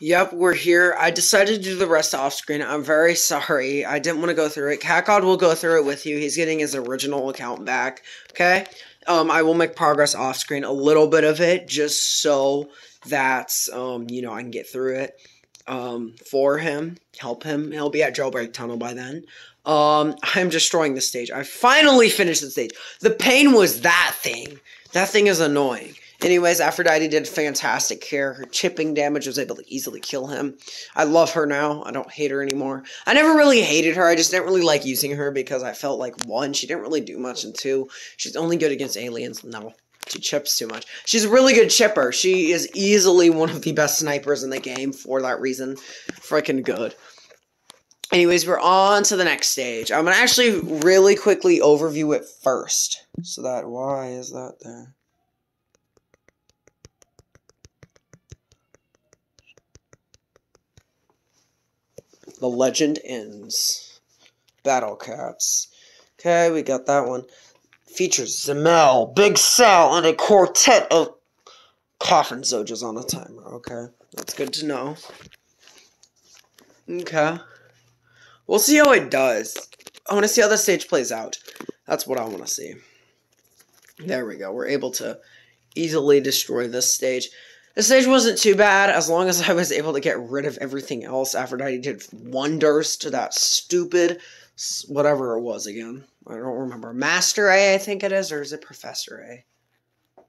Yep, we're here. I decided to do the rest off screen. I'm very sorry. I didn't want to go through it. CatGod will go through it with you. He's getting his original account back. Okay? Um, I will make progress off screen, a little bit of it, just so that um, you know, I can get through it. Um, for him, help him. He'll be at Jailbreak Tunnel by then. Um, I'm destroying the stage. I finally finished the stage. The pain was that thing. That thing is annoying. Anyways, Aphrodite did fantastic here. Her chipping damage was able to easily kill him. I love her now. I don't hate her anymore. I never really hated her. I just didn't really like using her because I felt like, one, she didn't really do much, and two, she's only good against aliens. No, she chips too much. She's a really good chipper. She is easily one of the best snipers in the game for that reason. Freaking good. Anyways, we're on to the next stage. I'm going to actually really quickly overview it first. So that, why is that there? The Legend Ends. Battle Cats. Okay, we got that one. Features Zamelle, Big Sal, and a quartet of coffin Zojas on a timer. Okay, that's good to know. Okay. We'll see how it does. I want to see how the stage plays out. That's what I want to see. There we go. We're able to easily destroy this stage. The stage wasn't too bad as long as I was able to get rid of everything else. Aphrodite did wonders to that stupid whatever it was again. I don't remember. Master A, I think it is, or is it Professor A?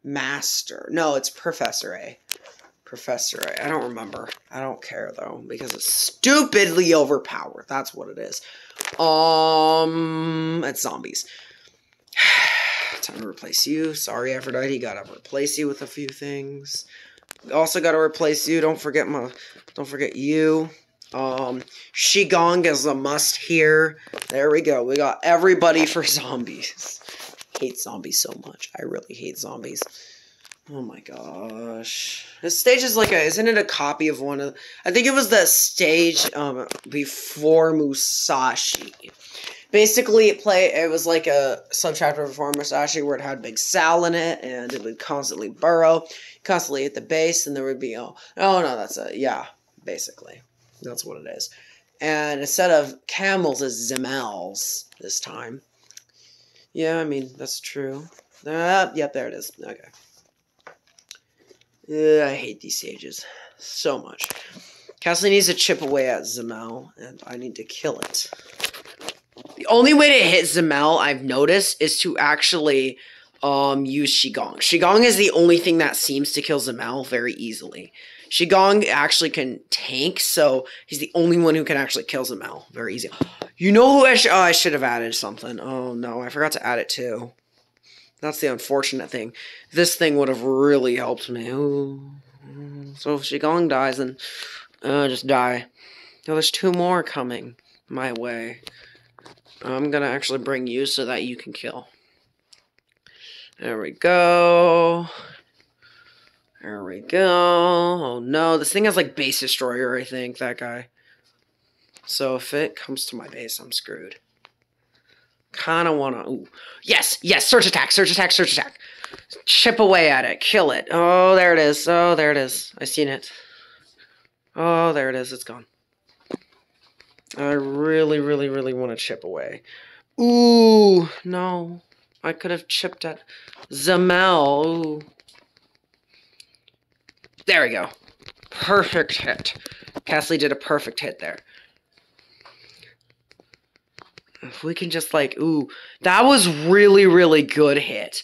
Master. No, it's Professor A. Professor A. I don't remember. I don't care though because it's stupidly overpowered. That's what it is. Um, it's zombies. Time to replace you. Sorry, Aphrodite. Gotta replace you with a few things. Also got to replace you. Don't forget my. Don't forget you. Um, Shigong is a must here. There we go. We got everybody for zombies. hate zombies so much. I really hate zombies. Oh my gosh. This stage is like a, isn't it a copy of one of, I think it was the stage, um, before Musashi. Basically, it play, it was like a subchapter before Musashi where it had Big Sal in it, and it would constantly burrow constantly at the base, and there would be oh, oh no, that's a yeah, basically, that's what it is. And instead of camels, it's Zamelles this time. Yeah, I mean that's true. Uh, yep, there it is. Okay. Uh, I hate these stages so much. Castle needs to chip away at Zamelle, and I need to kill it. The only way to hit Zamelle, I've noticed, is to actually um, use Shigong. Shigong is the only thing that seems to kill Zamelle very easily. Shigong actually can tank, so he's the only one who can actually kill Zamelle very easy. You know who I, sh- oh, I should have added something. Oh no, I forgot to add it too. That's the unfortunate thing. This thing would have really helped me. Ooh. So if Shigong dies, then uh, just die. No, there's two more coming my way. I'm gonna actually bring you so that you can kill. There we go. There we go. Oh no, this thing has like base destroyer, I think, that guy. So if it comes to my base, I'm screwed. Kinda wanna ooh. Yes, yes, search attack, search attack, search attack. Chip away at it, kill it. Oh, there it is. Oh, there it is. I seen it. Oh, there it is. It's gone. I really, really, really want to chip away. Ooh, no. I could have chipped at Zamelle. Ooh. There we go. Perfect hit. Castley did a perfect hit there. If we can just like, ooh, that was really, really good hit.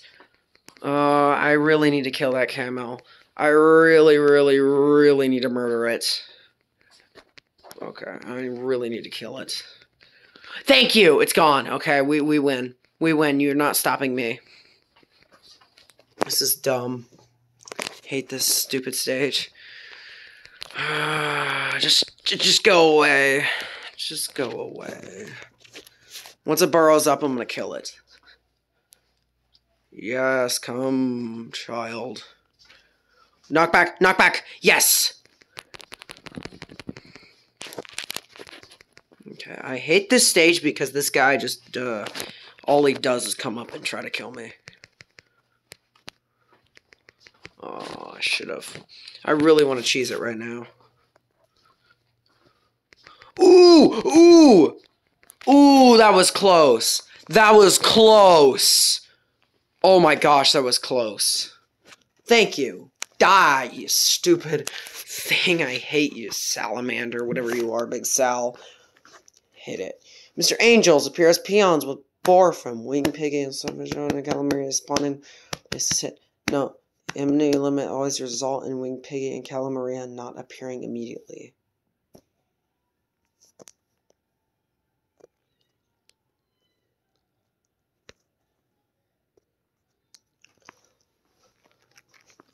Uh, I really need to kill that camel. I really, really, really need to murder it. Okay, I really need to kill it. Thank you! It's gone. Okay, we, we win. We win. You're not stopping me. This is dumb. Hate this stupid stage. just, just go away. Just go away. Once it burrows up, I'm gonna kill it. Yes, come, child. Knock back, knock back. Yes. Okay, I hate this stage because this guy just, uh, all he does is come up and try to kill me. Oh, I should have. I really want to cheese it right now. Ooh, ooh, ooh, that was close. That was close. Oh my gosh, that was close. Thank you. Die, you stupid thing. I hate you, salamander, whatever you are, Big Sal. Hit it. Mr. Angels appear as peons with boar from Wing Piggy and Subvision and Calamari spawning This is hit. No, immunity limit always result in Wing Piggy and Calamaria not appearing immediately.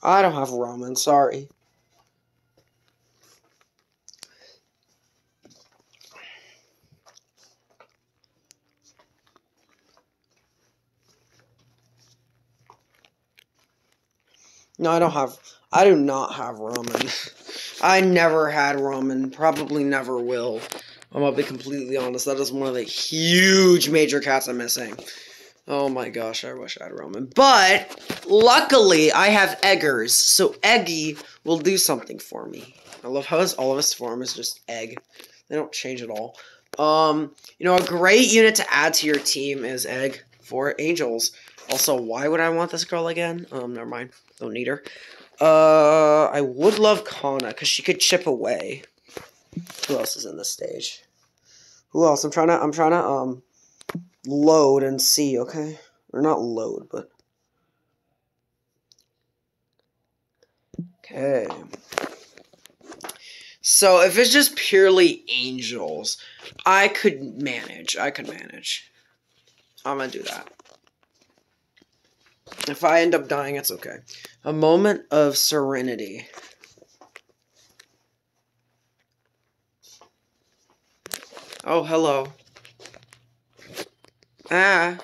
I don't have ramen, sorry. No, I don't have. I do not have ramen. I never had ramen. Probably never will. I'm gonna be completely honest. That is one of the huge major cats I'm missing. Oh my gosh, I wish I had ramen. But luckily, I have eggers, so Eggy will do something for me. I love how his, all of his form is just egg. They don't change at all. Um, you know, a great unit to add to your team is egg for angels. Also, why would I want this girl again? Um, never mind. Don't need her. Uh, I would love Kana because she could chip away. Who else is in this stage? Who else? I'm trying to. I'm trying to um load and see. Okay, or not load, but okay. So if it's just purely angels, I could manage. I could manage. I'm gonna do that. If I end up dying, it's okay. A moment of serenity. Oh, hello. Ah.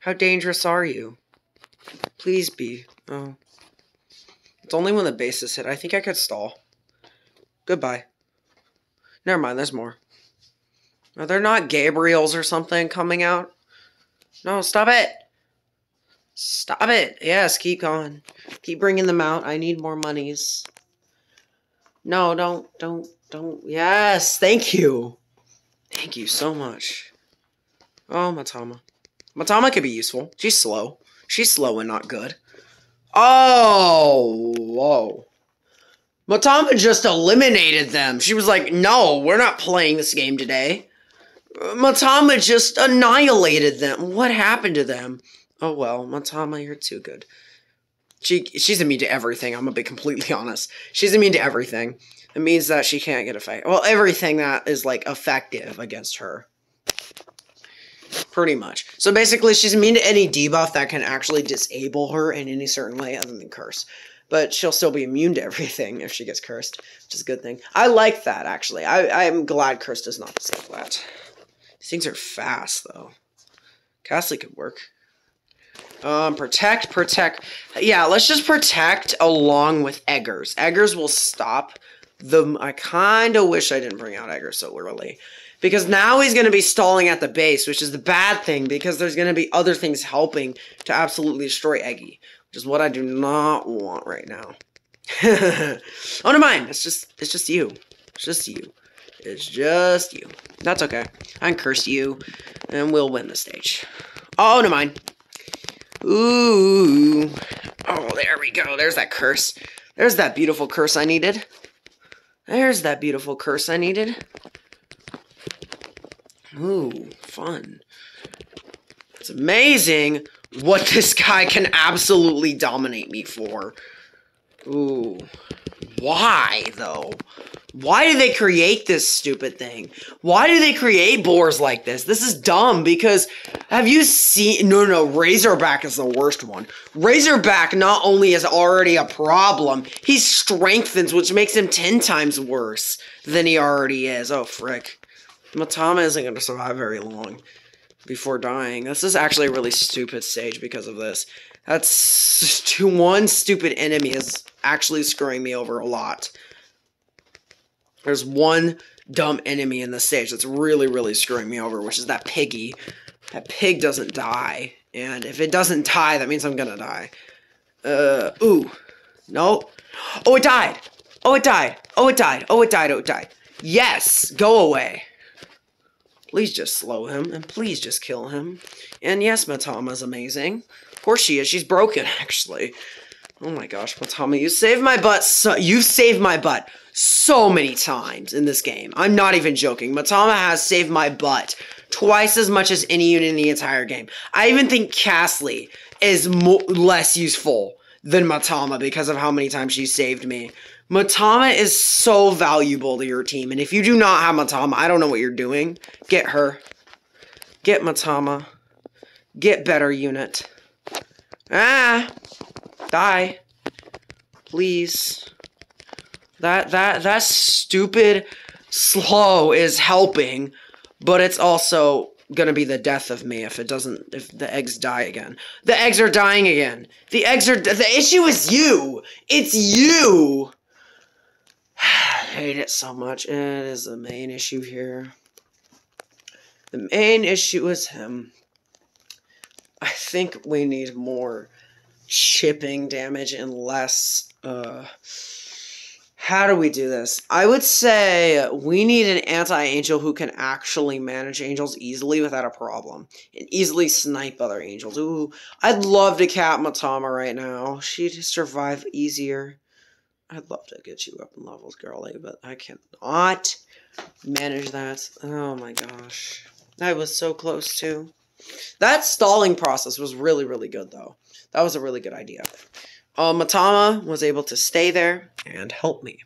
How dangerous are you? Please be. Oh. It's only when the base is hit. I think I could stall. Goodbye. Never mind, there's more. Are there not Gabriels or something coming out? No, stop it! Stop it! Yes, keep going. Keep bringing them out. I need more monies. No, don't, don't, don't. Yes, thank you. Thank you so much. Oh, Matama. Matama could be useful. She's slow. She's slow and not good. Oh, whoa. Matama just eliminated them. She was like, no, we're not playing this game today. Matama just annihilated them. What happened to them? Oh well, Matama, you're too good. She she's immune to everything. I'm gonna be completely honest. She's immune to everything. It means that she can't get affected. Well, everything that is like effective against her. Pretty much. So basically, she's immune to any debuff that can actually disable her in any certain way other than curse. But she'll still be immune to everything if she gets cursed, which is a good thing. I like that, actually. I, I'm glad curse does not disable that. These things are fast, though. Castle could work. Um, protect, protect. Yeah, let's just protect along with Eggers. Eggers will stop the... I kind of wish I didn't bring out Eggers so early. Because now he's going to be stalling at the base, which is the bad thing, because there's going to be other things helping to absolutely destroy Eggy. Which is what I do not want right now. oh, never mind. It's just, it's just you. It's just you. It's just you. That's okay. I can curse you, and we'll win the stage. Oh, never mind. Ooh. Oh, there we go. There's that curse. There's that beautiful curse I needed. There's that beautiful curse I needed. Ooh, fun. It's amazing what this guy can absolutely dominate me for. Ooh. Why, though? Why do they create this stupid thing? Why do they create boars like this? This is dumb because have you seen no no Razorback is the worst one. Razorback not only is already a problem, he strengthens, which makes him ten times worse than he already is. Oh frick. Matama isn't gonna survive very long before dying. This is actually a really stupid stage because of this. That's one stupid enemy is actually screwing me over a lot. There's one dumb enemy in the stage that's really, really screwing me over, which is that piggy. That pig doesn't die. And if it doesn't die, that means I'm gonna die. Uh, ooh. No. Oh, it died. Oh, it died. Oh, it died. Oh, it died. Oh, it died. Yes, go away. Please just slow him, and please just kill him. And yes, Matama's amazing. Of course she is. She's broken, actually. Oh my gosh, Matama, you saved my butt. So you've saved my butt so many times in this game. I'm not even joking. Matama has saved my butt twice as much as any unit in the entire game. I even think Castley is less useful than Matama because of how many times she saved me. Matama is so valuable to your team, and if you do not have Matama, I don't know what you're doing. Get her. Get Matama. Get better unit. Ah! Die. Please. That, that, that stupid slow is helping, but it's also gonna be the death of me if it doesn't if the eggs die again. The eggs are dying again. The eggs are the issue is you. It's you. I hate it so much. It is the main issue here. The main issue is him. I think we need more chipping damage and less uh how do we do this? I would say we need an anti-angel who can actually manage angels easily without a problem. And easily snipe other angels. Ooh, I'd love to cap Matama right now. She'd survive easier. I'd love to get you up in levels, girlie, but I cannot manage that. Oh my gosh. I was so close to. That stalling process was really, really good, though. That was a really good idea. Uh, Matama was able to stay there and help me.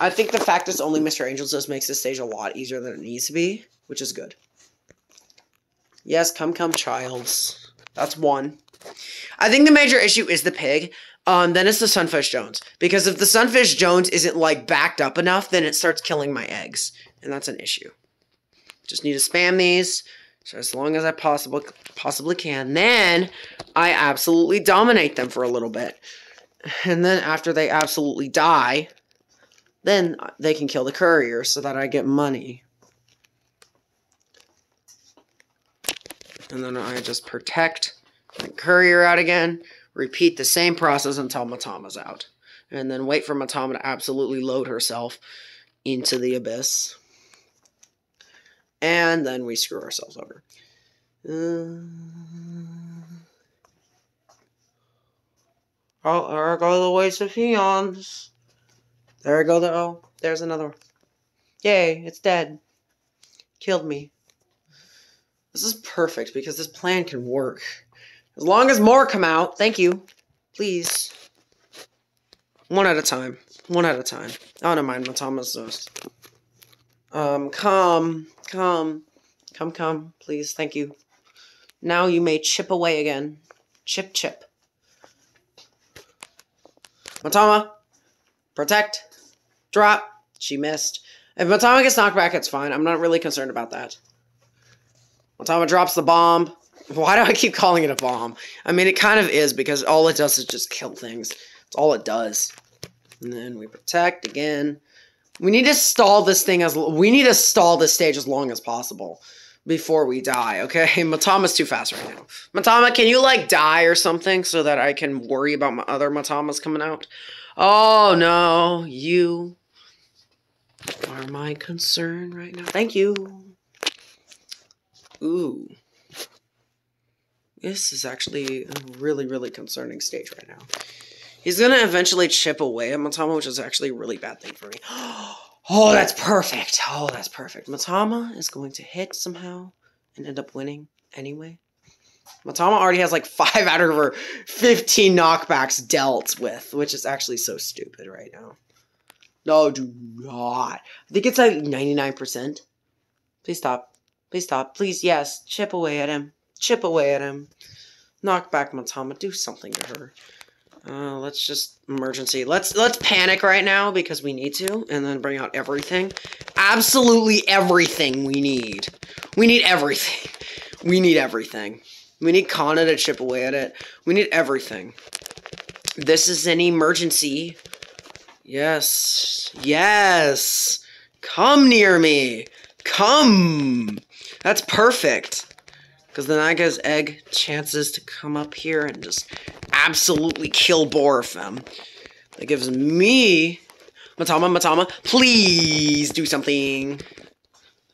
I think the fact it's only Mr. Angels just makes this stage a lot easier than it needs to be, which is good. Yes, come, come, childs. That's one. I think the major issue is the pig. Um, then it's the Sunfish Jones. Because if the Sunfish Jones isn't, like, backed up enough, then it starts killing my eggs. And that's an issue. Just need to spam these. So as long as I possible, possibly can. Then I absolutely dominate them for a little bit. And then after they absolutely die, then they can kill the courier so that I get money. And then I just protect the courier out again. Repeat the same process until Matama's out. And then wait for Matama to absolutely load herself into the abyss. And then we screw ourselves over. Uh, oh, there go the waste of Heons. There I go the, oh, there's another one. Yay, it's dead. Killed me. This is perfect because this plan can work. As long as more come out, thank you. Please. One at a time. One at a time. Oh, never mind. Matama's just. Um, come. Come. Come, come, please. Thank you. Now you may chip away again. Chip, chip. Matama. Protect. Drop. She missed. If Matama gets knocked back, it's fine. I'm not really concerned about that. Matama drops the bomb. Why do I keep calling it a bomb? I mean, it kind of is because all it does is just kill things. It's all it does. And then we protect again. We need to stall this thing as we need to stall this stage as long as possible before we die, okay? Matama's too fast right now. Matama, can you like die or something so that I can worry about my other Matamas coming out? Oh no, you are my concern right now. Thank you. Ooh. This is actually a really, really concerning stage right now. He's gonna eventually chip away at Matama, which is actually a really bad thing for me. Oh, that's perfect. Oh, that's perfect. Matama is going to hit somehow and end up winning anyway. Matama already has like 5 out of her 15 knockbacks dealt with, which is actually so stupid right now. No, do not. I think it's like 99%. Please stop. Please stop. Please, yes. Chip away at him. Chip away at him. Knock back Matama. Do something to her. Uh, let's just emergency. Let's let's panic right now because we need to, and then bring out everything. Absolutely everything we need. We need everything. We need everything. We need Kana to chip away at it. We need everything. This is an emergency. Yes. Yes. Come near me. Come. That's perfect. Because the Naga's egg chances to come up here and just absolutely kill Borifem. That gives me Matama, Matama, please do something.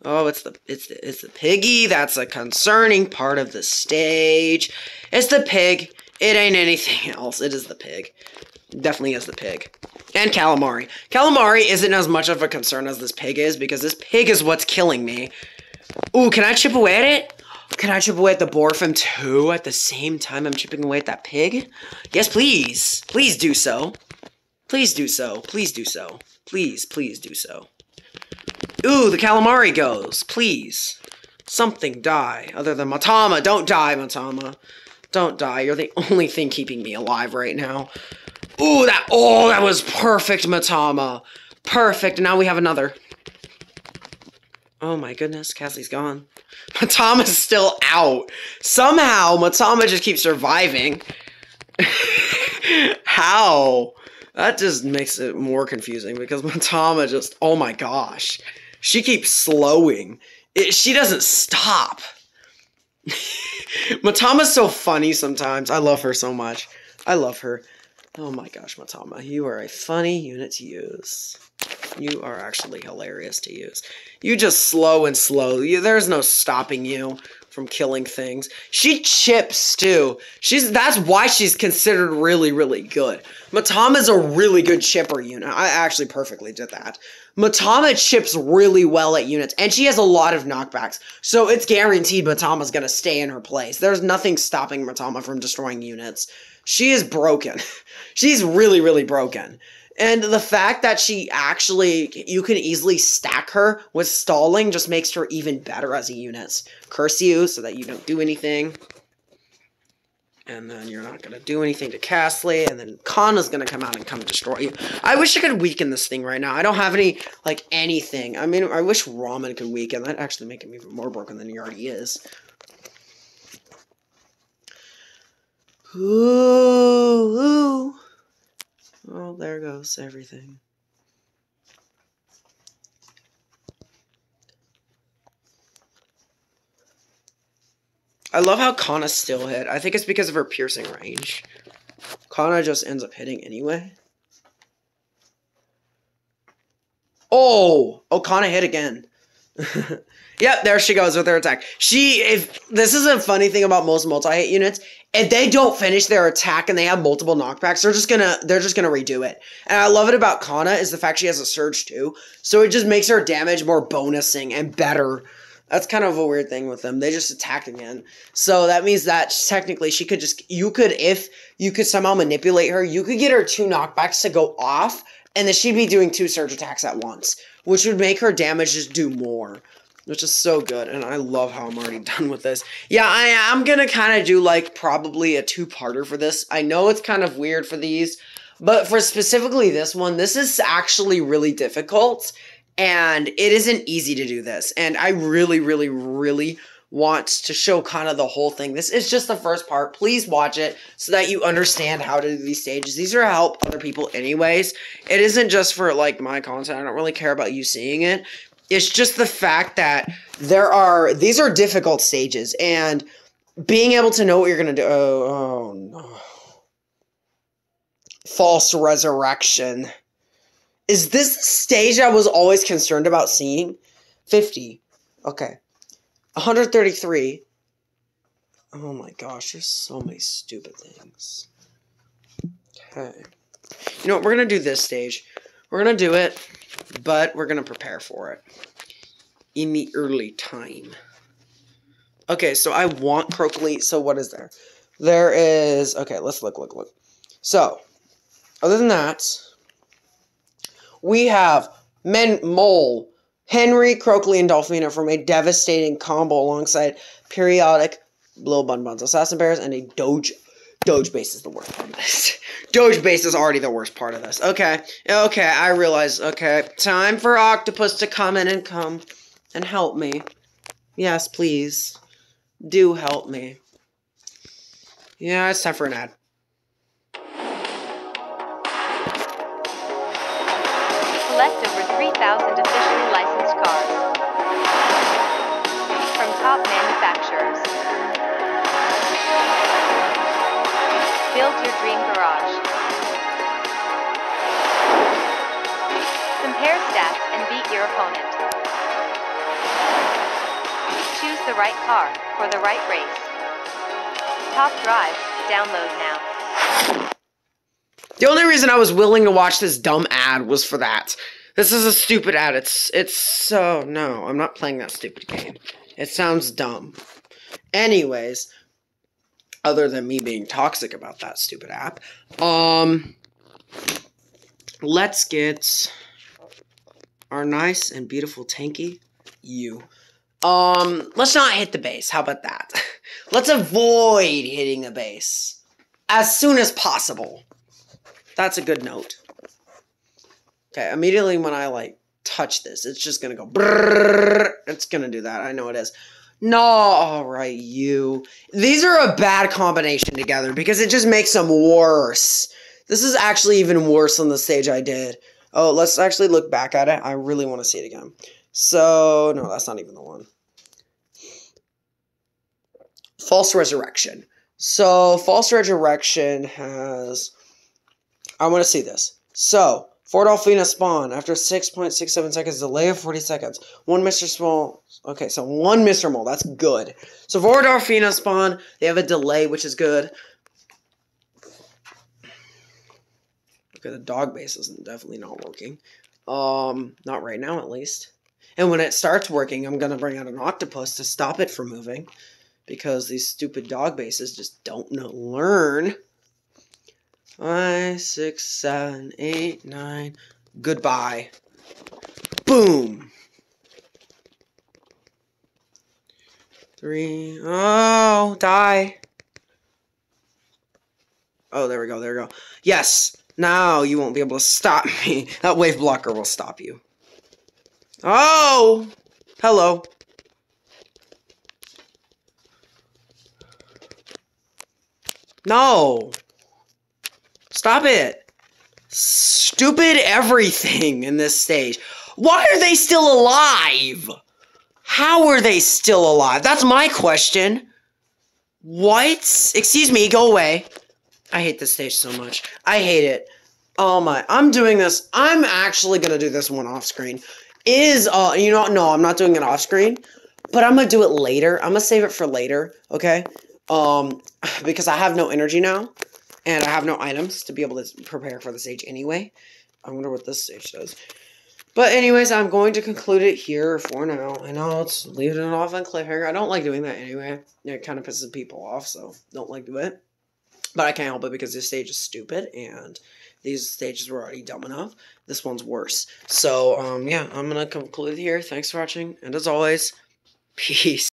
Oh, it's the it's the it's the piggy. That's a concerning part of the stage. It's the pig. It ain't anything else. It is the pig. Definitely is the pig. And calamari. Calamari isn't as much of a concern as this pig is because this pig is what's killing me. Ooh, can I chip away at it? Can I chip away at the Borfum too at the same time I'm chipping away at that pig? Yes, please. Please do so. Please do so. Please do so. Please, please do so. Ooh, the calamari goes. Please. Something die. Other than Matama. Don't die, Matama. Don't die. You're the only thing keeping me alive right now. Ooh, that. Oh, that was perfect, Matama. Perfect. And now we have another. Oh my goodness, Cassie's gone. Matama's still out. Somehow, Matama just keeps surviving. How? That just makes it more confusing because Matama just, oh my gosh. She keeps slowing. It, she doesn't stop. Matama's so funny sometimes. I love her so much. I love her. Oh my gosh, Matama, you are a funny unit to use. You are actually hilarious to use. You just slow and slow. You, there's no stopping you from killing things. She chips too. She's that's why she's considered really, really good. Matama's a really good chipper unit. I actually perfectly did that. Matama chips really well at units, and she has a lot of knockbacks, so it's guaranteed Matama's gonna stay in her place. There's nothing stopping Matama from destroying units. She is broken. She's really, really broken. And the fact that she actually, you can easily stack her with stalling just makes her even better as a unit. Curse you so that you don't do anything. And then you're not going to do anything to Castley. And then Kana's going to come out and come destroy you. I wish I could weaken this thing right now. I don't have any, like, anything. I mean, I wish Ramen could weaken. That'd actually make him even more broken than he already is. Ooh, ooh. Oh, there goes everything. I love how Kana still hit. I think it's because of her piercing range. Kana just ends up hitting anyway. Oh! Oh, Kana hit again. yep, there she goes with her attack. She, if this is a funny thing about most multi-hit units, if they don't finish their attack and they have multiple knockbacks, they're just gonna they're just gonna redo it. And I love it about Kana is the fact she has a surge too, so it just makes her damage more bonusing and better. That's kind of a weird thing with them. They just attack again. So that means that technically she could just you could if you could somehow manipulate her, you could get her two knockbacks to go off, and then she'd be doing two surge attacks at once, which would make her damage just do more which is so good. And i love how i'm already done with this. Yeah i am gonna kind of do like probably a two-parter for this. I know it's kind of weird for these but for specifically this one this is actually really difficult and it isn't easy to do this. And i really really really want to show kind of the whole thing this is just the first part please watch it so that you understand how to do these stages these are to help other people anyways it isn't just for like my content i don't really care about you seeing it it's just the fact that there are these are difficult stages and being able to know what you're gonna do. Oh, oh no. False resurrection. Is this stage I was always concerned about seeing? 50. Okay. 133. Oh my gosh, there's so many stupid things. Okay. You know what? We're going to do this stage. We're going to do it but we're going to prepare for it in the early time. Okay, so I want Croakley. So what is there? There is... Okay, let's look, look, look. So, other than that, we have Men Mole, Henry, Croakley, and Dolphina from a devastating combo alongside periodic Little Bun Buns Assassin Bears and a Doge Doge base is the worst part of this. Doge base is already the worst part of this. Okay. Okay, I realize. Okay. Time for Octopus to come in and come and help me. Yes, please. Do help me. Yeah, it's time for an ad. Select over 3,000 officially licensed from top manufacturers. Build your dream garage. Compare stats and beat your opponent. Choose the right car for the right race. Top Drive, download now. The only reason I was willing to watch this dumb ad was for that. This is a stupid ad. It's it's so no, I'm not playing that stupid game. It sounds dumb. Anyways, other than me being toxic about that stupid app, um let's get our nice and beautiful tanky you. Um, let's not hit the base. How about that? Let's avoid hitting the base as soon as possible. That's a good note. Okay, immediately when I like touch this, it's just gonna go brrrr. It's gonna do that. I know it is. No, alright, you. These are a bad combination together because it just makes them worse. This is actually even worse than the stage I did. Oh, let's actually look back at it. I really want to see it again. So, no, that's not even the one. False Resurrection. So, False Resurrection has. I want to see this. So, Fort spawn after 6.67 seconds, delay of 40 seconds. One Mr. Small. Okay, so one Mr. Mole. That's good. So, Fort Alfina spawn, they have a delay, which is good. Okay, the dog base is definitely not working. Um, not right now, at least. And when it starts working, I'm gonna bring out an octopus to stop it from moving, because these stupid dog bases just don't learn. Five, six, seven, eight, nine. Goodbye. Boom. Three. Oh, die. Oh, there we go. There we go. Yes. Now you won't be able to stop me. That wave blocker will stop you. Oh! Hello. No. Stop it. Stupid everything in this stage. Why are they still alive? How are they still alive? That's my question. What? Excuse me, go away. I hate this stage so much. I hate it. Oh my, I'm doing this. I'm actually gonna do this one off screen. Is, uh, you know, no, I'm not doing it off screen, but I'm gonna do it later. I'm gonna save it for later, okay? Um, because I have no energy now, and I have no items to be able to prepare for the stage anyway. I wonder what this stage does. But anyways, I'm going to conclude it here for now. I know it's leaving it off on cliffhanger. I don't like doing that anyway. It kind of pisses people off, so don't like do it. But I can't help it because this stage is stupid and these stages were already dumb enough. This one's worse. So, um, yeah, I'm going to conclude here. Thanks for watching. And as always, peace.